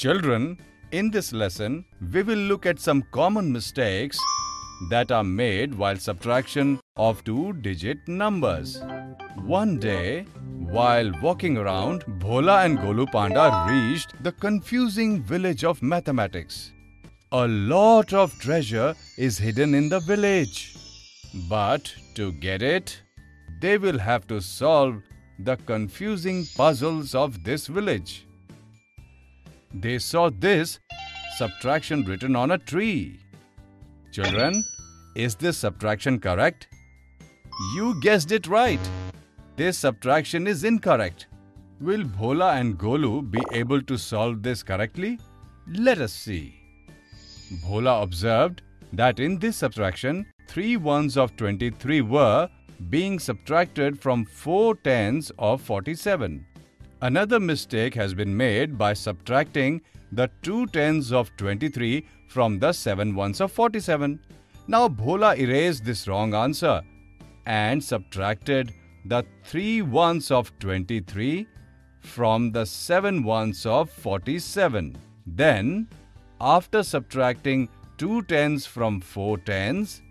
Children, in this lesson, we will look at some common mistakes that are made while subtraction of two digit numbers. One day, while walking around, Bhola and Golu Panda reached the confusing village of mathematics. A lot of treasure is hidden in the village. But to get it, they will have to solve the confusing puzzles of this village. They saw this subtraction written on a tree. Children, is this subtraction correct? You guessed it right. This subtraction is incorrect. Will Bhola and Golu be able to solve this correctly? Let us see. Bhola observed that in this subtraction, three ones of 23 were being subtracted from four tens of 47. Another mistake has been made by subtracting the two tens of 23 from the seven ones of 47. Now Bhola erased this wrong answer and subtracted the three ones of 23 from the seven ones of 47. Then, after subtracting two tens from four tens,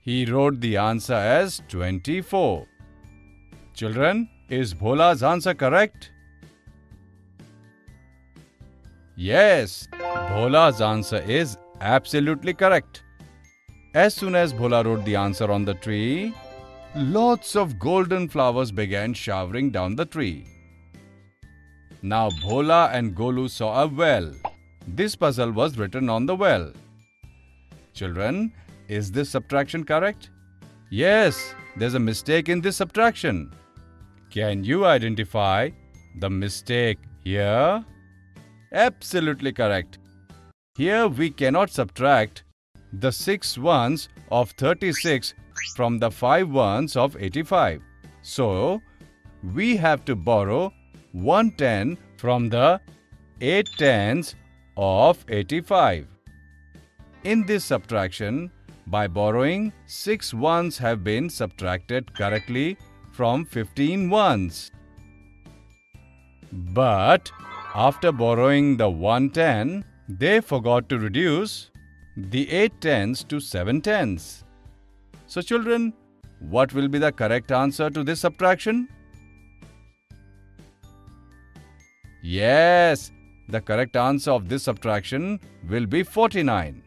he wrote the answer as 24. Children, is Bhola's answer correct? Yes, Bhola's answer is absolutely correct. As soon as Bhola wrote the answer on the tree, lots of golden flowers began showering down the tree. Now Bhola and Golu saw a well. This puzzle was written on the well. Children, is this subtraction correct? Yes, there's a mistake in this subtraction. Can you identify the mistake here? Absolutely correct. Here we cannot subtract the 6 ones of 36 from the 5 ones of 85. So, we have to borrow 110 from the 8 tens of 85. In this subtraction, by borrowing, 6 ones have been subtracted correctly from 15 ones. But after borrowing the 110, they forgot to reduce the 8 tens to 7 tens. So children, what will be the correct answer to this subtraction? Yes, the correct answer of this subtraction will be 49.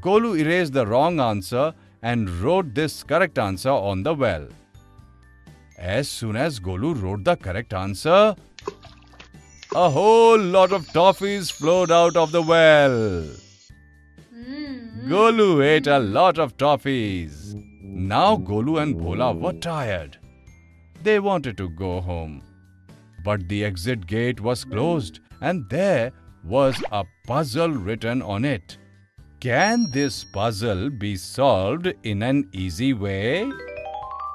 Golu erased the wrong answer and wrote this correct answer on the well. As soon as Golu wrote the correct answer, a whole lot of toffees flowed out of the well. Hmm. Golu ate a lot of toffees. Now Golu and Bhola were tired. They wanted to go home. But the exit gate was closed and there was a puzzle written on it. Can this puzzle be solved in an easy way?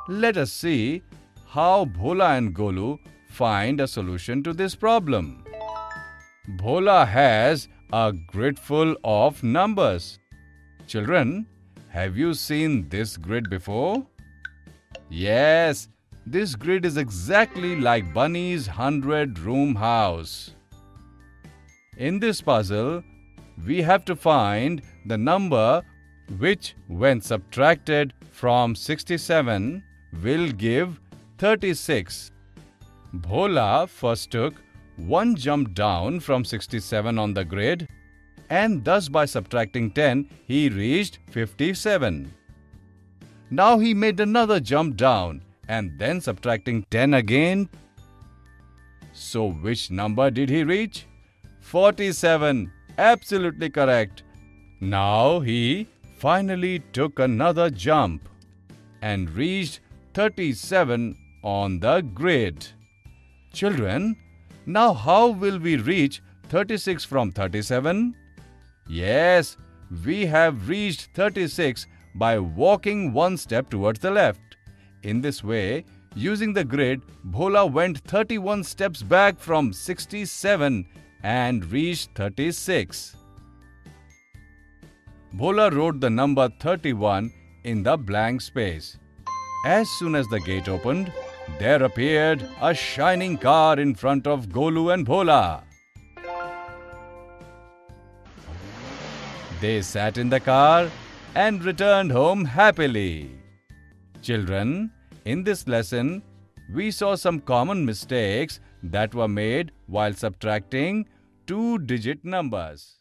Let us see how Bhola and Golu find a solution to this problem. Bhola has a grid full of numbers. Children, have you seen this grid before? Yes, this grid is exactly like Bunny's 100 room house. In this puzzle, we have to find the number which, when subtracted from 67, will give 36. Bhola first took one jump down from 67 on the grid and thus by subtracting 10 he reached 57. Now he made another jump down and then subtracting 10 again. So which number did he reach? 47. Absolutely correct. Now he finally took another jump and reached 37 on the grid. Children, now how will we reach 36 from 37? Yes, we have reached 36 by walking one step towards the left. In this way, using the grid, Bhola went 31 steps back from 67 and reached 36. Bhola wrote the number 31 in the blank space. As soon as the gate opened, there appeared a shining car in front of Golu and Bhola. They sat in the car and returned home happily. Children, in this lesson, we saw some common mistakes that were made while subtracting two-digit numbers.